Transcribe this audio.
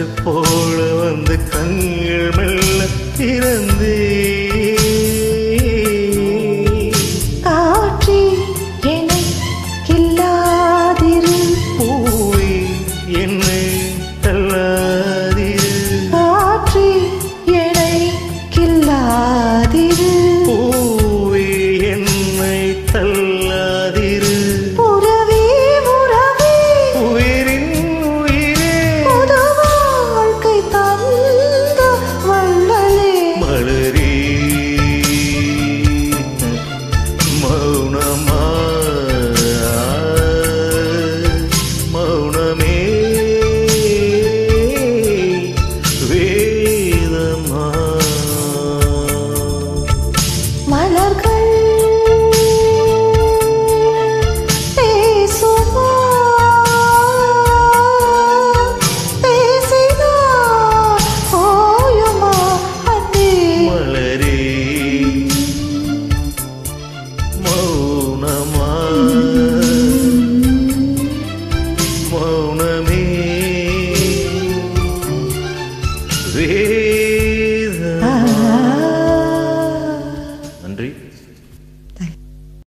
காற்று போல வந்து கண்கள் மெல்ல திறந்தே. phone me. Hey.